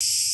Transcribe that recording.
you